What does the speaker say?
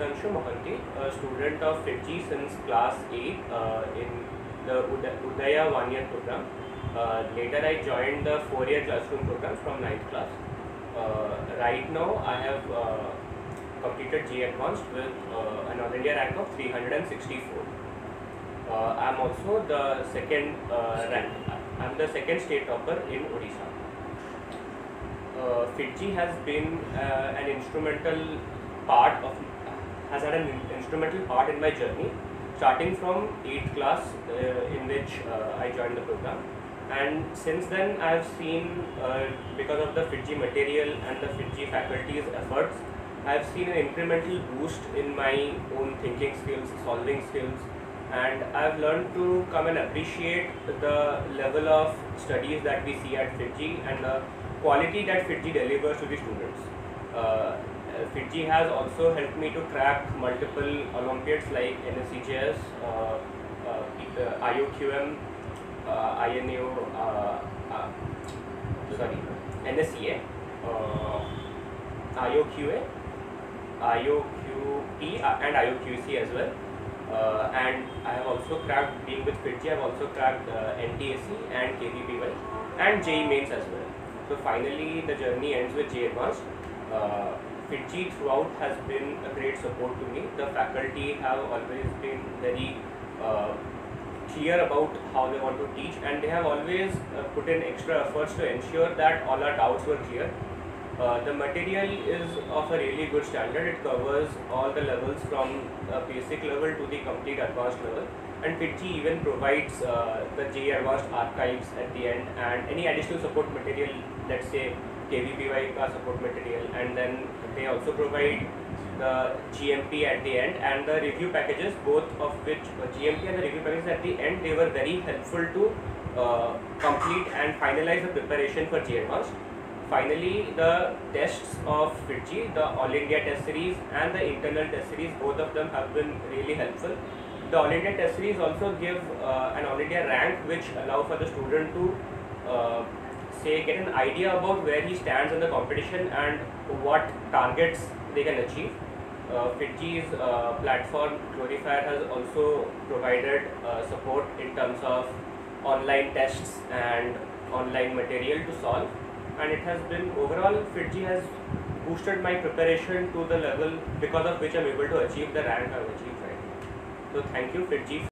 a student of FIITJEE since class 8 uh, in the Udaya one year program. Uh, later I joined the four year classroom program from 9th class. Uh, right now I have uh, completed JEE Advanced with uh, an All India rank of 364. Uh, I am also the second rank. I am the second state topper in Odisha. Uh, FIITJEE has been an instrumental part of has had an instrumental part in my journey, starting from 8th class uh, in which uh, I joined the program. And since then, I have seen, uh, because of the FIITJEE material and the FIITJEE faculty's efforts, I have seen an incremental boost in my own thinking skills, solving skills, and I've learned to come and appreciate the level of studies that we see at FIITJEE and the quality that FIITJEE delivers to the students. Uh, FIITJEE has also helped me to crack multiple Olympiads like NSEJS, uh, uh, IOQM, uh, INAO, uh, uh, sorry, NSEA, uh, IOQA, IOQP, and IOQC as well. And I have also cracked, being with FIITJEE, I have also cracked NTSE and KVPY and JEE mains as well. So finally, the journey ends with JEE Advanced. FIITJEE throughout has been a great support to me. The faculty have always been very uh, clear about how they want to teach and they have always uh, put in extra efforts to ensure that all our doubts were clear. Uh, the material is of a really good standard. It covers all the levels from a basic level to the complete advanced level. And FIITJEE even provides uh, the JEE Advanced archives at the end and any additional support material, let's say KVPY support material, and then they also provide the GMP at the end and the review packages, both of which uh, GMP and the review packages at the end, they were very helpful to uh, complete and finalize the preparation for Advanced. Finally, the tests of FIITJEE, the All India Test Series and the internal test series, both of them have been really helpful. The All India Test Series also give uh, an All India rank which allow for the student to say get an idea about where he stands in the competition and what targets they can achieve. Uh, uh, platform Glorifire has also provided uh, support in terms of online tests and online material to solve and it has been overall FIITJEE has boosted my preparation to the level because of which I'm able to achieve the rank I've achieved right now. So thank you FIITJEE